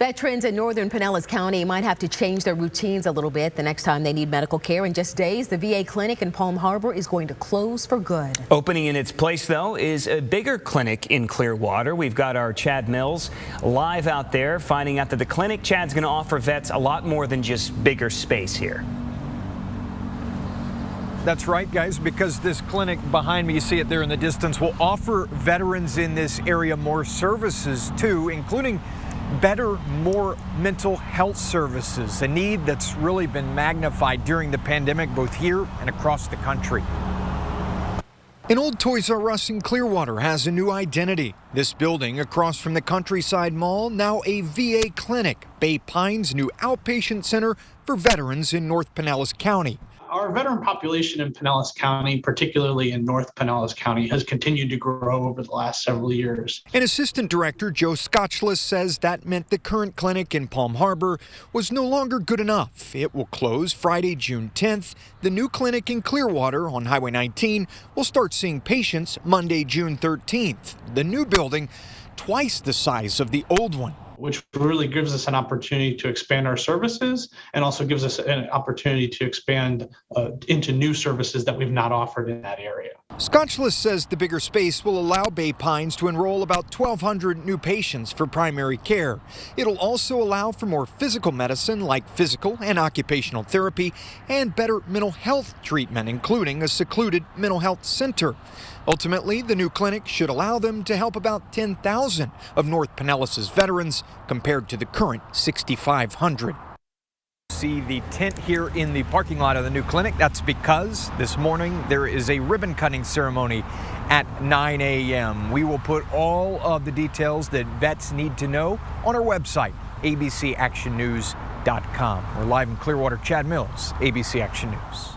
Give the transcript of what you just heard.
Veterans in northern Pinellas County might have to change their routines a little bit the next time they need medical care. In just days, the VA clinic in Palm Harbor is going to close for good. Opening in its place, though, is a bigger clinic in Clearwater. We've got our Chad Mills live out there, finding out that the clinic, Chad's going to offer vets a lot more than just bigger space here. That's right, guys, because this clinic behind me, you see it there in the distance, will offer veterans in this area more services too, including better, more mental health services, a need that's really been magnified during the pandemic, both here and across the country. An old Toys R Us in Clearwater has a new identity. This building across from the Countryside Mall, now a VA clinic, Bay Pines' new outpatient center for veterans in North Pinellas County our veteran population in Pinellas County, particularly in North Pinellas County, has continued to grow over the last several years. An assistant director, Joe Scotchless, says that meant the current clinic in Palm Harbor was no longer good enough. It will close Friday, June 10th. The new clinic in Clearwater on Highway 19 will start seeing patients Monday, June 13th. The new building, twice the size of the old one which really gives us an opportunity to expand our services and also gives us an opportunity to expand uh, into new services that we've not offered in that area. Scotchless says the bigger space will allow Bay Pines to enroll about 1,200 new patients for primary care. It'll also allow for more physical medicine like physical and occupational therapy and better mental health treatment, including a secluded mental health center. Ultimately, the new clinic should allow them to help about 10,000 of North Pinellas' veterans compared to the current 6,500 see the tent here in the parking lot of the new clinic. That's because this morning there is a ribbon cutting ceremony at 9 a.m. We will put all of the details that vets need to know on our website, abcactionnews.com. We're live in Clearwater. Chad Mills, ABC Action News.